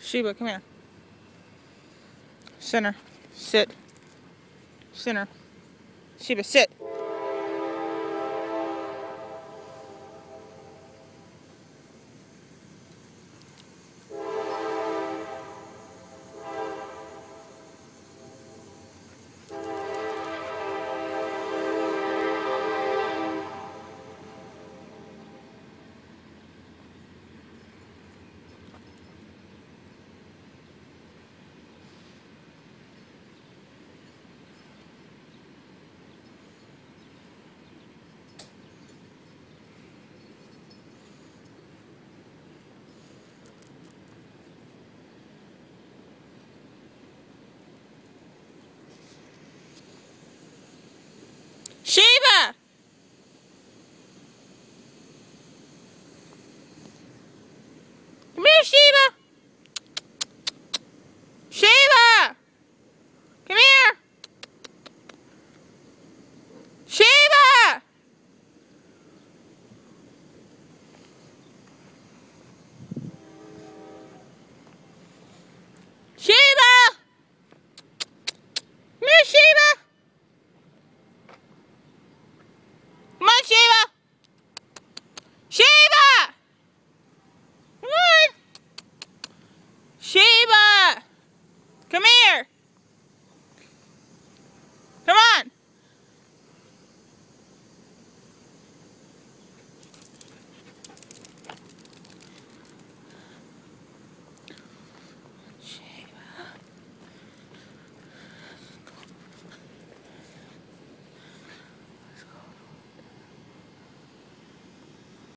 Sheba, come here. Center. Sit. Center. Sheba, sit.